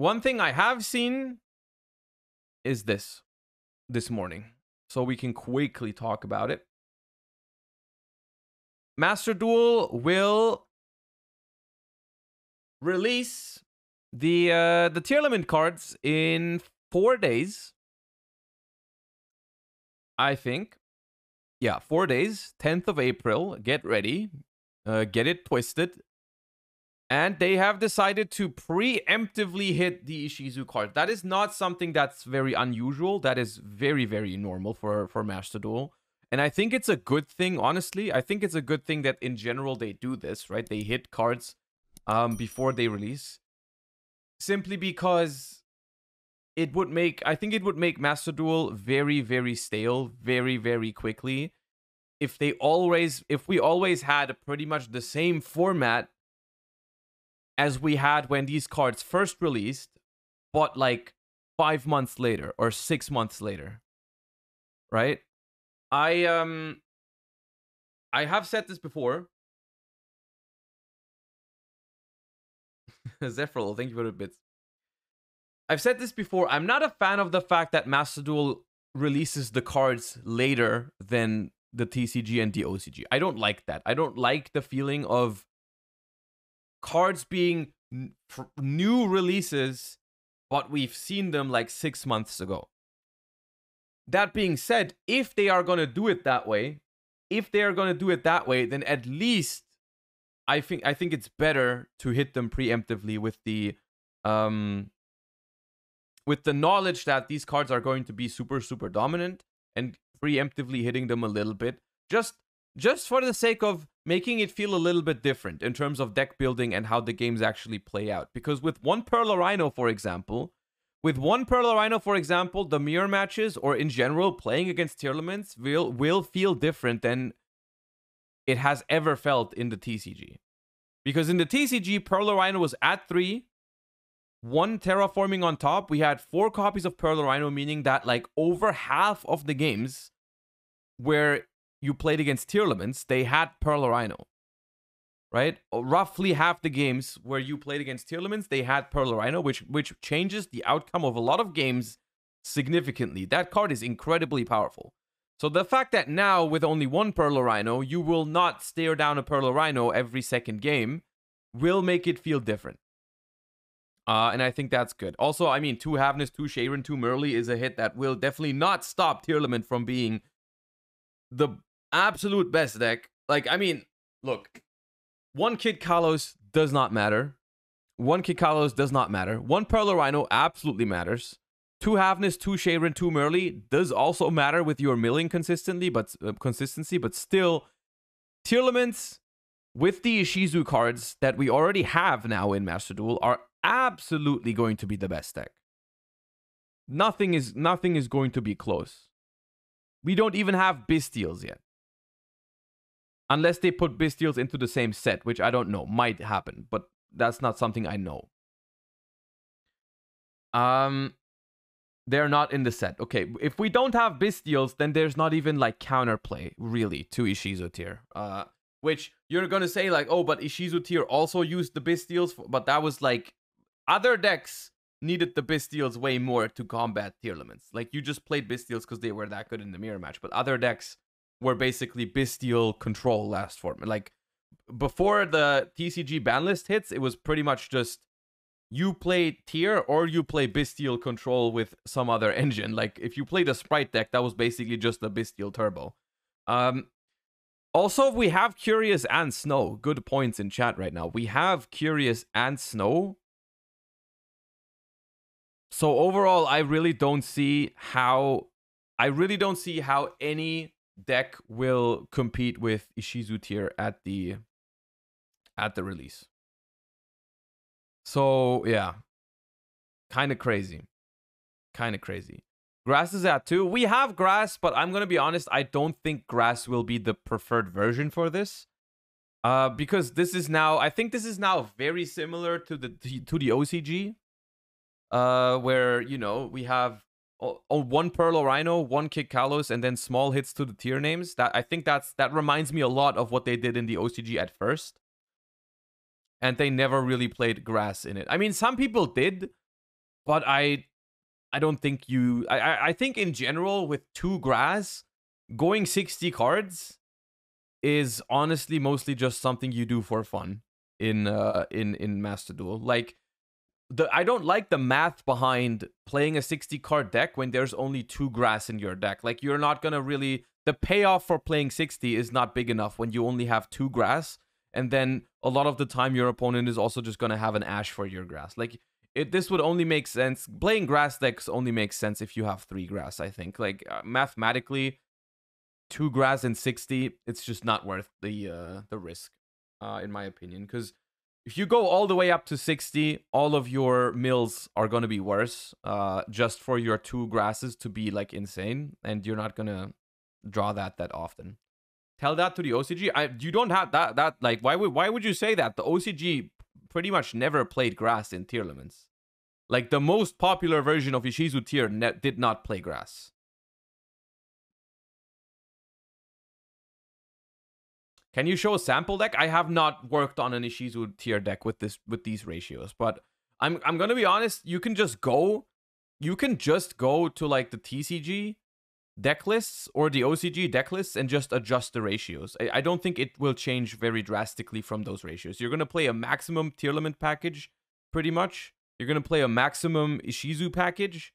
one thing I have seen is this this morning. So we can quickly talk about it. Master Duel will release the uh, the Tearlament cards in four days. I think. Yeah, four days. 10th of April. Get ready. Uh, get it twisted. And they have decided to preemptively hit the Ishizu card. That is not something that's very unusual. That is very, very normal for, for Master Duel. And I think it's a good thing, honestly. I think it's a good thing that in general they do this, right? They hit cards um, before they release. Simply because it would make, I think it would make Master Duel very, very stale very, very quickly. If they always, if we always had pretty much the same format as we had when these cards first released, but like five months later or six months later. Right? I um I have said this before. Zephril, thank you for the bits. I've said this before. I'm not a fan of the fact that Master Duel releases the cards later than the TCG and the OCG. I don't like that. I don't like the feeling of cards being n- new releases, but we've seen them like six months ago. That being said, if they are going to do it that way, if they are going to do it that way, then at least I think I think it's better to hit them preemptively with the um with the knowledge that these cards are going to be super super dominant and preemptively hitting them a little bit just just for the sake of making it feel a little bit different in terms of deck building and how the games actually play out because with one Perlereino for example with one Perlereino, for example, the mirror matches or in general playing against Tearlaments will will feel different than it has ever felt in the TCG. Because in the TCG, Perlereino was at three, one terraforming on top. We had four copies of Perlereino, meaning that like over half of the games where you played against Tearlaments, they had Perlereino right? Roughly half the games where you played against Tearlaments, they had Perlereino, which which changes the outcome of a lot of games significantly. That card is incredibly powerful. So the fact that now with only one Perlereino, you will not stare down a Perlereino every second game will make it feel different. Uh, and I think that's good. Also, I mean, two Havnis, two Scheiren, two Merrli is a hit that will definitely not stop Tearlament from being the absolute best deck. Like, I mean, look, one Kitkallos does not matter. One Kitkallos does not matter. One Perlereino absolutely matters. Two Havnis, two Scheiren, two Merrli does also matter with your milling consistently, but uh, consistency, but still, Tearlaments with the Ishizu cards that we already have now in Master Duel are absolutely going to be the best deck. Nothing is nothing is going to be close. We don't even have Bystials yet. Unless they put Bystials into the same set, which I don't know. Might happen, but that's not something I know. Um, they're not in the set. Okay, if we don't have Bystials, then there's not even like counterplay really to Ishizu Tear. Uh, which you're gonna say like, oh, but Ishizu Tear also used the Bystials, but that was like other decks needed the Bystials way more to combat Tearlaments. Like you just played Bystials because they were that good in the mirror match, but other decks were basically Bystial control last form. Like before the TCG ban list hits, it was pretty much just you play tier or you play Bystial control with some other engine. Like if you played a Spright deck, that was basically just a Bystial turbo. Um, also, we have Curious and Snow. Good points in chat right now. We have Curious and Snow. So overall, I really don't see how I really don't see how any deck will compete with Ishizu Tear at the at the release. So yeah, kind of crazy, kind of crazy. Grass is at two. We have grass, but I'm gonna be honest. I don't think grass will be the preferred version for this, uh, because this is now. I think this is now very similar to the to the OCG, uh, where you know we have oh, oh, one Perlereino, one Kitkallos, and then small hits to the Tearlaments. That I think that's that reminds me a lot of what they did in the OCG at first. And they never really played grass in it. I mean, some people did, but I I don't think you I I think in general with two grass going 60 cards is honestly mostly just something you do for fun in uh in in Master Duel. Like the I don't like the math behind playing a 60 card deck when there's only two grass in your deck. Like you're not gonna really the payoff for playing 60 is not big enough when you only have two grass. And then a lot of the time your opponent is also just gonna have an ash for your grass. Like it this would only make sense playing grass decks only makes sense if you have three grass, I think. Like uh, mathematically, two grass and 60, it's just not worth the uh the risk, uh, in my opinion. Because if you go all the way up to 60, all of your mills are going to be worse uh, just for your two grasses to be like insane. And you're not going to draw that that often. Tell that to the OCG. I, you don't have that, that like, why would, why would you say that? The OCG pretty much never played grass in Tearlaments. Like the most popular version of Ishizu Tear did not play grass. Can you show a sample deck? I have not worked on an Ishizu Tear deck with this with these ratios, but I'm I'm gonna be honest. You can just go, you can just go to like the TCG deck lists or the OCG deck lists and just adjust the ratios. I, I don't think it will change very drastically from those ratios. You're gonna play a maximum Tearlament package, pretty much. You're gonna play a maximum Ishizu package,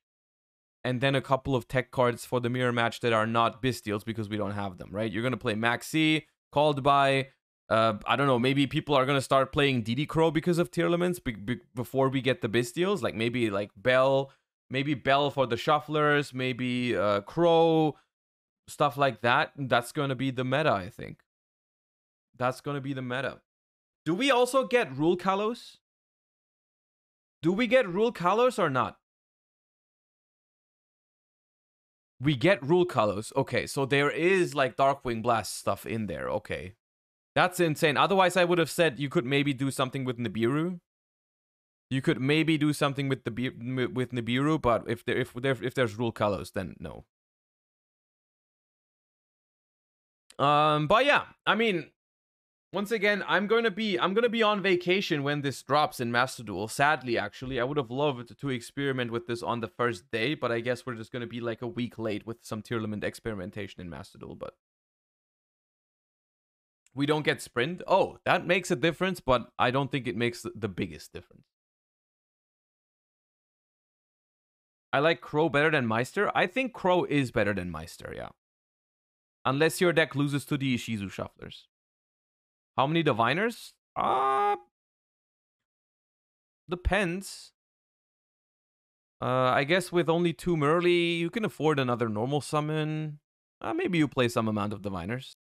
and then a couple of tech cards for the mirror match that are not Bystials because we don't have them, right? You're gonna play Maxi called by uh, I don't know, maybe people are gonna start playing DD Crow because of Tearlaments be- be- before we get the Bystials. Like maybe like Bell, maybe Bell for the Shufflers, maybe uh, Crow, stuff like that. That's gonna be the meta, I think. That's gonna be the meta. Do we also get Rulkallos? Do we get Rulkallos or not? We get Rulkallos. Okay, so there is like Darkwing Blast stuff in there. Okay. That's insane. Otherwise, I would have said you could maybe do something with Nibiru. You could maybe do something with the with Nibiru, but if there if there if there's Rulkallos, then no. Um, but yeah, I mean, once again, I'm going to be I'm going to be on vacation when this drops in Master Duel. Sadly, actually, I would have loved to experiment with this on the first day, but I guess we're just going to be like a week late with some Tearlament experimentation in Master Duel, but we don't get sprint. Oh, that makes a difference, but I don't think it makes the biggest difference. I like Crow better than Meister. I think Crow is better than Meister, yeah. Unless your deck loses to the Ishizu Shufflers. How many diviners? Uh depends. Uh I guess with only two Merrli, you can afford another normal summon. Uh, maybe you play some amount of diviners.